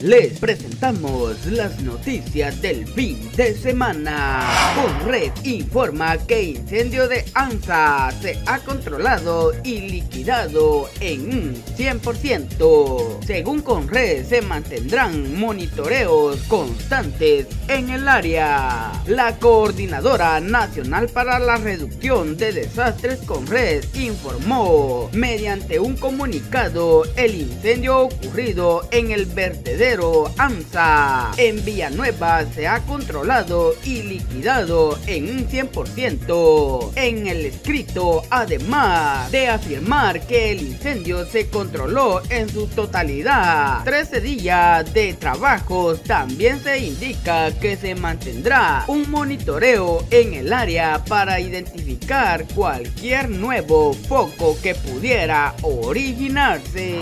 Les presentamos las noticias del fin de semana. Conred informa que incendio de ANSA se ha controlado y liquidado en un 100%. Según Conred, se mantendrán monitoreos constantes en el área. La Coordinadora Nacional para la Reducción de Desastres Conred informó mediante un comunicado el incendio ocurrido en el vertedero AMSA en Villanueva se ha controlado y liquidado en un 100%. En el escrito, además de afirmar que el incendio se controló en su totalidad, 13 días de trabajo también se indica que se mantendrá un monitoreo en el área para identificar cualquier nuevo foco que pudiera originarse.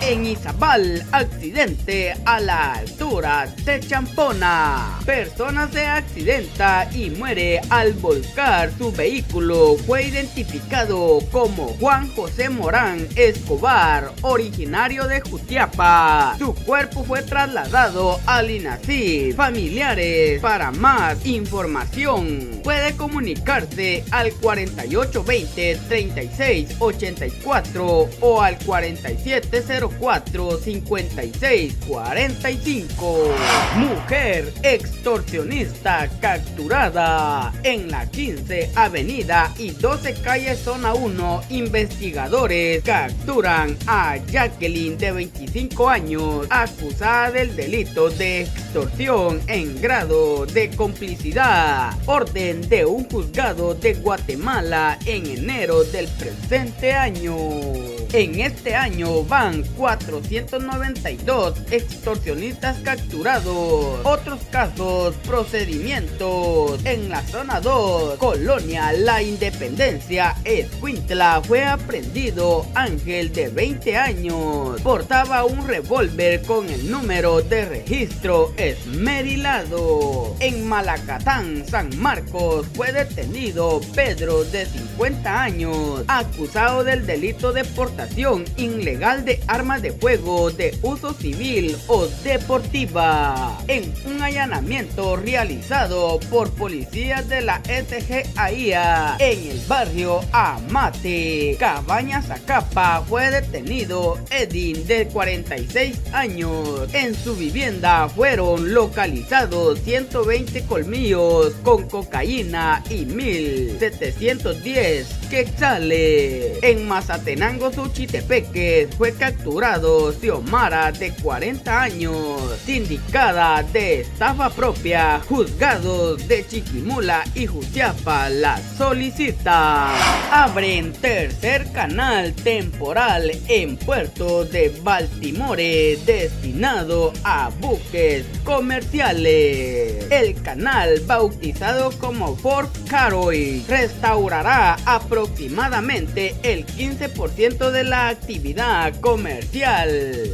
En Izabal, accidente a la altura de Champona. Persona se accidenta y muere al volcar su vehículo. Fue identificado como Juan José Morán Escobar, originario de Jutiapa. Su cuerpo fue trasladado al INACI. Familiares, para más información, puede comunicarse al 4820 3684 o al 4704 56 45. Mujer extorsionista capturada en la 15 Avenida y 12 Calle Zona 1. Investigadores capturan a Jacqueline de 25 años acusada del delito de extorsión en grado de complicidad. Orden de un juzgado de Guatemala en enero del presente año. En este año van 492 extorsionistas capturados. Otros casos, procedimientos. En la zona 2, Colonia La Independencia, Escuintla, fue aprendido Ángel de 20 años. Portaba un revólver con el número de registro esmerilado. En Malacatán, San Marcos, fue detenido Pedro de 50 años, acusado del delito de portación ilegal de armas de fuego de uso civil o deportiva en un allanamiento realizado por policías de la SGAIA en el barrio Amate, Cabañas Zacapa, fue detenido Edin de 46 años. En su vivienda fueron localizados 120 colmillos con cocaína y 1710 quetzales. En Mazatenango, Chitepeque fue capturado Xiomara de 40 años, sindicada de estafa propia, juzgados de Chiquimula y Jutiapa la solicita. Abren tercer canal temporal en puerto de Baltimore destinado a buques comerciales. El canal bautizado como Fort Caroy restaurará aproximadamente el 15% de la actividad comercial.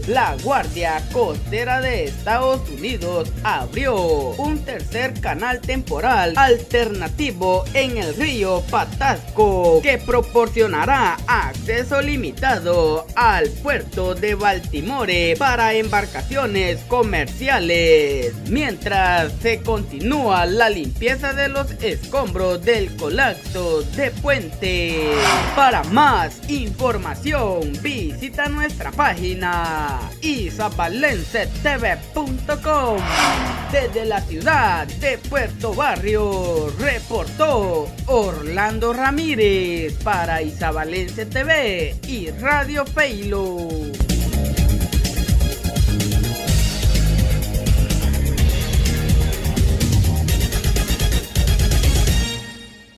La Guardia Costera de Estados Unidos abrió un tercer canal temporal alternativo en el río Patasco que proporcionará acceso limitado al puerto de Baltimore para embarcaciones comerciales, mientras se continúa la limpieza de los escombros del colapso de puente. Para más información visita nuestra página isabalensetv.com. Desde la ciudad de Puerto Barrio, reportó Orlando Ramírez para Isabalense TV y Radio Feilo.